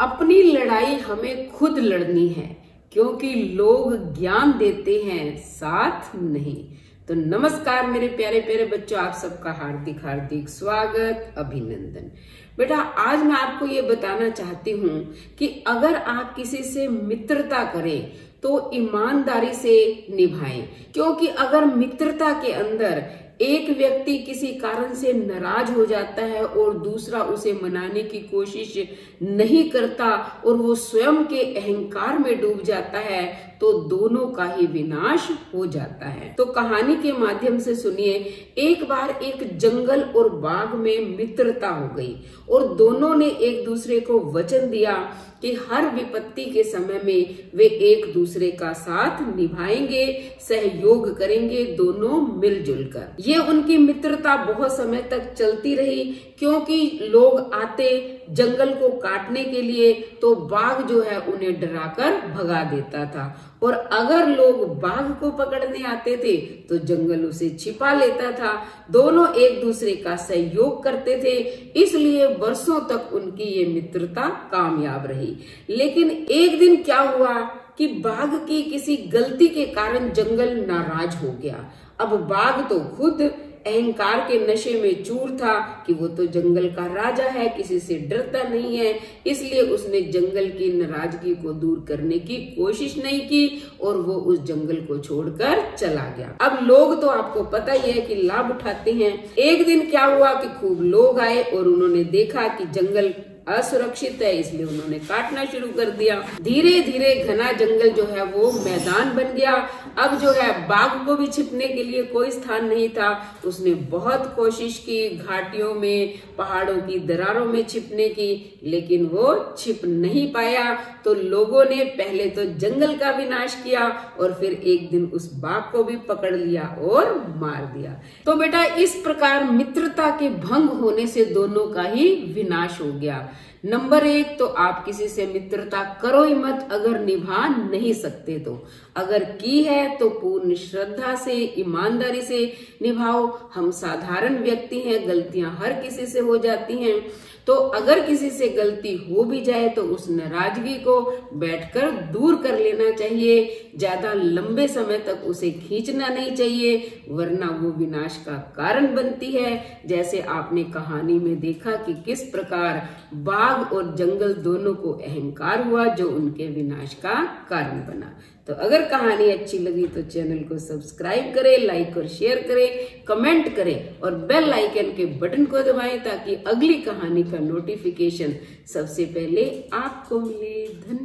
अपनी लड़ाई हमें खुद लड़नी है, क्योंकि लोग ज्ञान देते हैं, साथ नहीं। तो नमस्कार मेरे प्यारे प्यारे बच्चों, आप सबका हार्दिक हार्दिक स्वागत, अभिनंदन। बेटा, आज मैं आपको ये बताना चाहती हूँ कि अगर आप किसी से मित्रता करें तो ईमानदारी से निभाएँ, क्योंकि अगर मित्रता के अंदर एक व्यक्ति किसी कारण से नाराज़ हो जाता है और दूसरा उसे मनाने की कोशिश नहीं करता और वो स्वयं के अहंकार में डूब जाता है तो दोनों का ही विनाश हो जाता है। तो कहानी के माध्यम से सुनिए, एक बार एक जंगल और बाघ में मित्रता हो गई और दोनों ने एक दूसरे को वचन दिया कि हर विपत्ति के समय में वे एक दूसरे का साथ निभाएँगे, सहयोग करेंगे दोनों मिलजुल कर ये उनकी मित्रता बहुत समय तक चलती रही, क्योंकि लोग आते जंगल को काटने के लिए तो बाघ जो है उन्हें डराकर भगा देता था। और अगर लोग बाघ को पकड़ने आते थे तो जंगल उसे छिपा लेता था। दोनों एक दूसरे का सहयोग करते थे। इसलिए वर्षों तक उनकी ये मित्रता कामयाब रही। लेकिन एक दिन क्या हुआ कि बाघ की किसी गलती के कारण जंगल नाराज़ हो गया। अब बाघ तो खुद अहंकार के नशे में चूर था कि वो तो जंगल का राजा है, किसी से डरता नहीं है। इसलिए उसने जंगल की नाराज़गी को दूर करने की कोशिश नहीं की और वो उस जंगल को छोड़कर चला गया। अब लोग तो आपको पता ही है कि लाभ उठाते हैं। एक दिन क्या हुआ कि खूब लोग आए और उन्होंने देखा कि जंगल असुरक्षित है, इसलिए उन्होंने काटना शुरू कर दिया। धीरे धीरे घना जंगल जो है, वो मैदान बन गया। अब जो है, बाघ को भी छिपने के लिए कोई स्थान नहीं था। उसने बहुत कोशिश की घाटियों में, पहाड़ों की दरारों में छिपने की, लेकिन वो छिप नहीं पाया। तो लोगों ने पहले तो जंगल का विनाश किया और फिर एक दिन उस बाघ को भी पकड़ लिया और मार दिया। तो बेटा, इस प्रकार मित्रता के भंग होने से दोनों का ही विनाश हो गया। नंबर एक तो आप किसी से मित्रता करो ही मत, अगर निभा नहीं सकते तो। अगर की है तो पूर्ण श्रद्धा से, ईमानदारी से निभाओ। हम साधारण व्यक्ति हैं, गलतियाँ हर किसी से हो जाती हैं। तो अगर किसी से गलती हो भी जाए तो उस नाराज़गी को बैठकर दूर कर लेना चाहिए। ज़्यादा लंबे समय तक उसे खींचना नहीं चाहिए, वरना वो विनाश का कारण बनती है। जैसे आपने कहानी में देखा कि किस प्रकार बाघ और जंगल दोनों को अहंकार हुआ जो उनके विनाश का कारण बना। तो अगर कहानी अच्छी लगी तो चैनल को सब्सक्राइब करें, लाइक और शेयर करें, कमेंट करें और बेल आइकन के बटन को दबाएँ ताकि अगली कहानी का नोटिफिकेशन सबसे पहले आपको मिले। धन्यवाद।